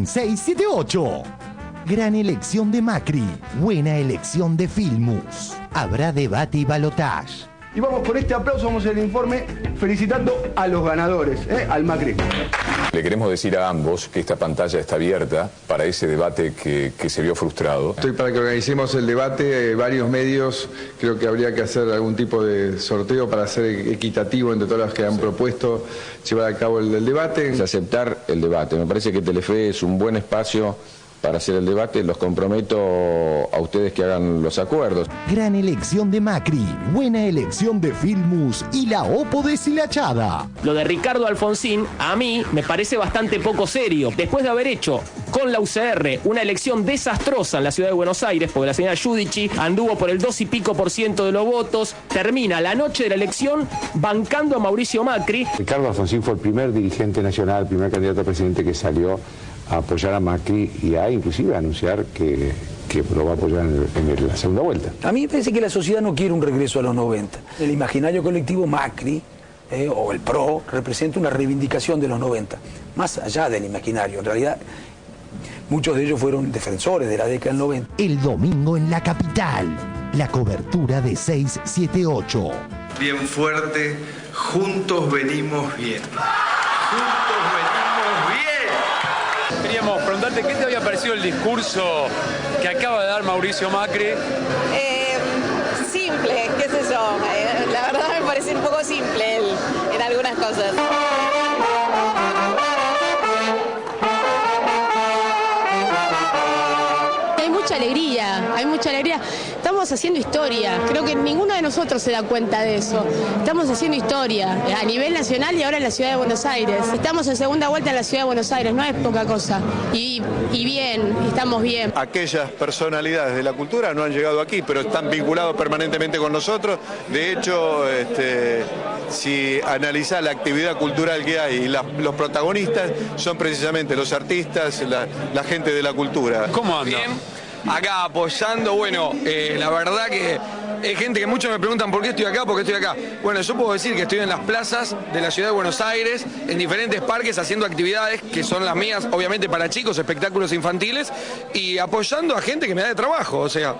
en 678. Gran elección de Macri, buena elección de Filmus. Habrá debate y balotage. Y vamos con este aplauso, vamos al informe felicitando a los ganadores, ¿eh? al Macri. Le queremos decir a ambos que esta pantalla está abierta para ese debate que, que se vio frustrado. Estoy para que organicemos el debate, eh, varios medios, creo que habría que hacer algún tipo de sorteo para ser equitativo entre todas las que han propuesto llevar a cabo el, el debate. Es aceptar el debate. Me parece que Telefe es un buen espacio para hacer el debate. Los comprometo a ustedes que hagan los acuerdos. Gran elección de Macri, buena elección de Filmus y la Opo deshilachada. Lo de Ricardo Alfonsín, a mí me parece bastante poco serio. Después de haber hecho con la UCR una elección desastrosa en la ciudad de Buenos Aires, porque la señora Giudici anduvo por el 2 y pico por ciento de los votos, termina la noche de la elección bancando a Mauricio Macri. Ricardo Alfonsín fue el primer dirigente nacional, el primer candidato a presidente que salió a apoyar a Macri y a inclusive a anunciar que, que lo va a apoyar en, el- en la segunda vuelta. A mí me parece que la sociedad no quiere un regreso a los 90. El imaginario colectivo Macri eh, o el PRO representa una reivindicación de los 90, más allá del imaginario. En realidad, muchos de ellos fueron defensores de la década del 90. El domingo en la capital, la cobertura de 678. Bien fuerte, juntos venimos bien. Juntos venimos bien. Qué te había parecido el discurso que acaba de dar Mauricio Macri. Eh, simple, qué sé yo. eh, la verdad me parece un poco simple en algunas cosas. Alegría, hay mucha alegría. Estamos haciendo historia. Creo que ninguno de nosotros se da cuenta de eso. Estamos haciendo historia a nivel nacional y ahora en la ciudad de Buenos Aires. Estamos en segunda vuelta en la ciudad de Buenos Aires, no es poca cosa. Y, y bien, estamos bien. Aquellas personalidades de la cultura no han llegado aquí, pero están vinculados permanentemente con nosotros. De hecho, este, si analizás la actividad cultural que hay y la- los protagonistas son precisamente los artistas, la, la gente de la cultura. ¿Cómo anda? Acá apoyando, bueno, eh, la verdad que hay gente que muchos me preguntan por qué estoy acá, por qué estoy acá. Bueno, yo puedo decir que estoy en las plazas de la ciudad de Buenos Aires, en diferentes parques haciendo actividades que son las mías, obviamente para chicos, espectáculos infantiles, y apoyando a gente que me da de trabajo, o sea,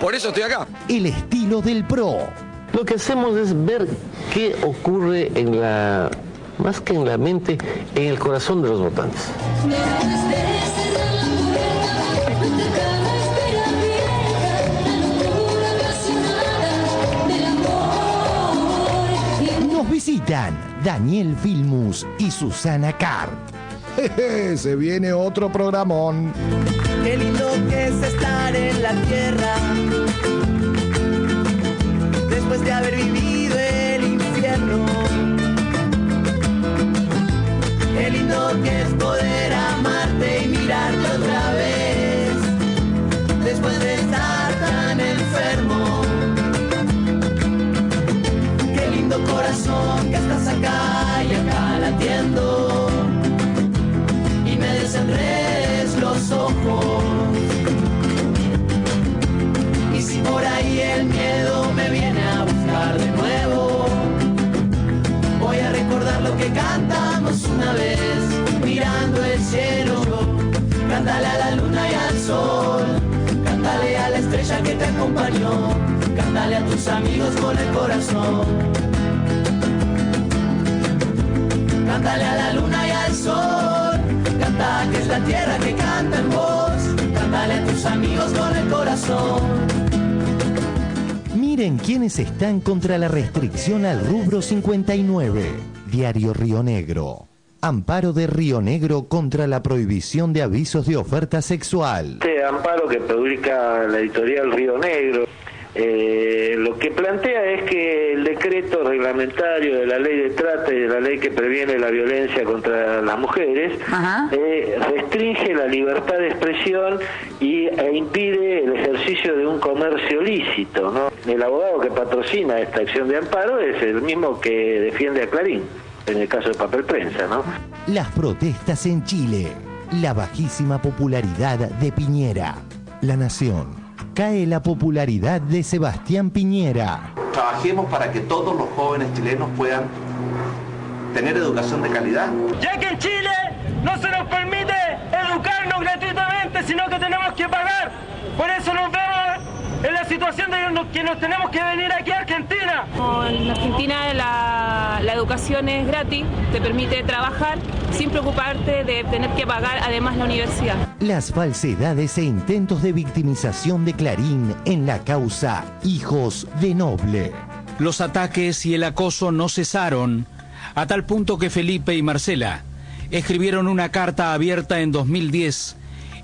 por eso estoy acá. El estilo del PRO. Lo que hacemos es ver qué ocurre en la, más que en la mente, en el corazón de los votantes. Daniel Filmus y Susana Cart. Jeje, Se viene otro programón. Qué lindo que es estar en la tierra después de haber vivido el infierno. Qué lindo que es poder amarte y mirarte otra vez después de cantamos una vez, mirando el cielo. Cántale a la luna y al sol, cántale a la estrella que te acompañó, cántale a tus amigos con el corazón. Cántale a la luna y al sol, canta que es la tierra que canta en vos, cántale a tus amigos con el corazón. Miren quiénes están contra la restricción al rubro 59. Diario Río Negro. Amparo de Río Negro contra la prohibición de avisos de oferta sexual. Este amparo que publica la editorial Río Negro, eh, lo que plantea es que el decreto reglamentario de la ley de trata y de la ley que previene la violencia contra las mujeres eh, restringe la libertad de expresión y, e impide el ejercicio de un comercio lícito. ¿no? El abogado que patrocina esta acción de amparo es el mismo que defiende a Clarín, en el caso de papel prensa. ¿no? Las protestas en Chile. La bajísima popularidad de Piñera. La Nación. Cae la popularidad de Sebastián Piñera. Trabajemos para que todos los jóvenes chilenos puedan tener educación de calidad. Ya que en Chile no se nos permite educar darnos gratuitamente, sino que tenemos que pagar. Por eso nos vemos en la situación de que nos tenemos que venir aquí a Argentina. Educación es gratis, te permite trabajar sin preocuparte de tener que pagar además la universidad. Las falsedades e intentos de victimización de Clarín en la causa Hijos de Noble. Los ataques y el acoso no cesaron, a tal punto que Felipe y Marcela escribieron una carta abierta en 2010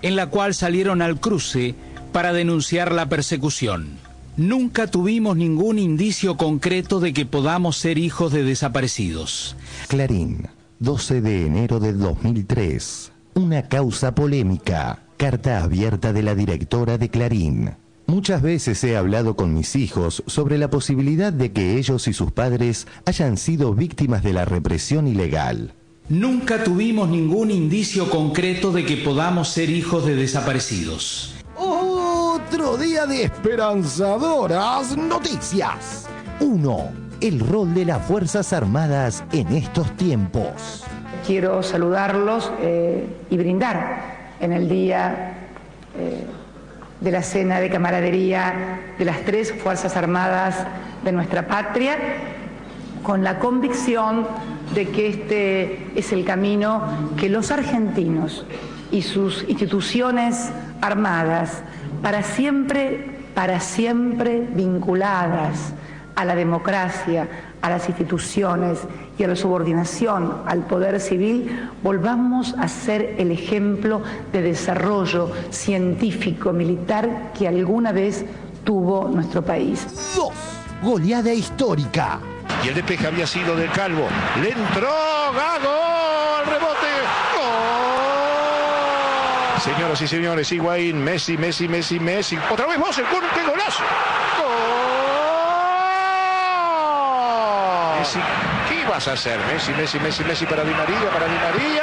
en la cual salieron al cruce para denunciar la persecución. Nunca tuvimos ningún indicio concreto de que podamos ser hijos de desaparecidos. Clarín, 12 de enero del 2003. Una causa polémica. Carta abierta de la directora de Clarín. Muchas veces he hablado con mis hijos sobre la posibilidad de que ellos y sus padres hayan sido víctimas de la represión ilegal. Nunca tuvimos ningún indicio concreto de que podamos ser hijos de desaparecidos. Otro día de esperanzadoras noticias. 1. El rol de las Fuerzas Armadas en estos tiempos. Quiero saludarlos eh, y brindar en el día eh, de la cena de camaradería de las tres Fuerzas Armadas de nuestra patria, con la convicción de que este es el camino que los argentinos y sus instituciones armadas, para siempre, para siempre vinculadas a la democracia, a las instituciones y a la subordinación al poder civil, volvamos a ser el ejemplo de desarrollo científico militar que alguna vez tuvo nuestro país. Dos, goleada histórica. Y el despeje había sido del Calvo. Le entró Gago al rebote. ¡Gol! Señoras y señores, Higuaín, Messi, Messi, Messi, Messi. Otra vez vos, el gol, qué golazo. ¡Gol! Messi, ¿qué vas a hacer? Messi, Messi, Messi, Messi para Di María, para Di María.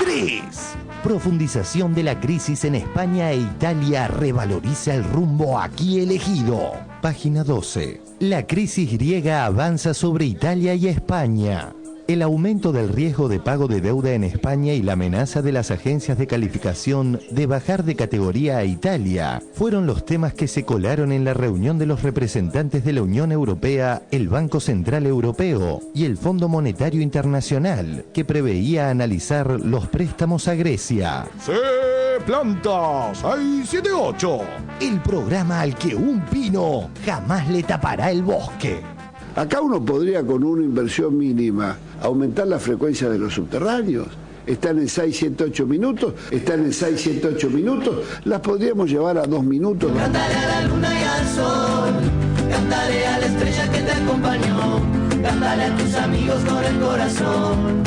¡Gol! 3. Profundización de la crisis en España e Italia revaloriza el rumbo aquí elegido. Página 12. La crisis griega avanza sobre Italia y España. El aumento del riesgo de pago de deuda en España y la amenaza de las agencias de calificación de bajar de categoría a Italia fueron los temas que se colaron en la reunión de los representantes de la Unión Europea, el Banco Central Europeo y el Fondo Monetario Internacional, que preveía analizar los préstamos a Grecia. ¡Sí, plantas! ¡678! El programa al que un pino jamás le tapará el bosque. Acá uno podría con una inversión mínima aumentar la frecuencia de los subterráneos. Están en 6, 108 minutos, están en 6, 108 minutos, las podríamos llevar a dos minutos. Cántale a la luna y al sol, cántale a la estrella que te acompañó, cántale a tus amigos con el corazón.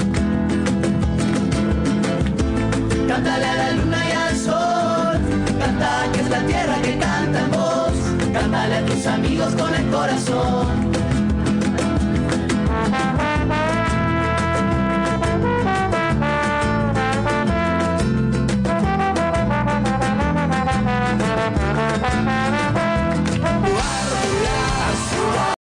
Cántale a la luna y al sol, canta que es la tierra que canta en vos, cántale a tus amigos con el corazón.